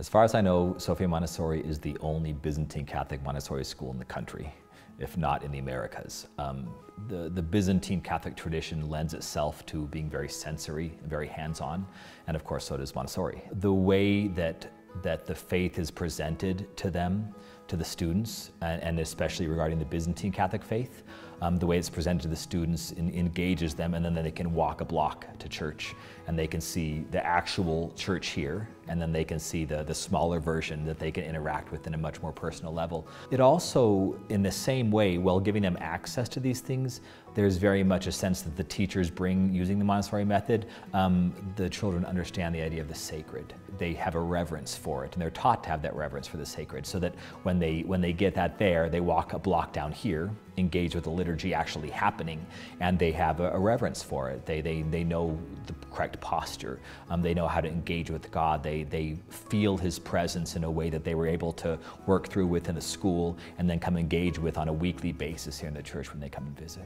As far as I know, Sophia Montessori is the only Byzantine Catholic Montessori school in the country, if not in the Americas. Um, the, the Byzantine Catholic tradition lends itself to being very sensory, very hands-on, and of course so does Montessori. The way that, that the faith is presented to them, to the students, and, and especially regarding the Byzantine Catholic faith, um, the way it's presented to the students in, engages them and then they can walk a block to church and they can see the actual church here and then they can see the, the smaller version that they can interact with in a much more personal level. It also, in the same way, while giving them access to these things, there's very much a sense that the teachers bring using the Montessori method, um, the children understand the idea of the sacred. They have a reverence for it and they're taught to have that reverence for the sacred so that when they, when they get that there, they walk a block down here, engage with the liturgy actually happening, and they have a, a reverence for it. They, they, they know the correct posture. Um, they know how to engage with God. They, they feel His presence in a way that they were able to work through within a school and then come engage with on a weekly basis here in the church when they come and visit.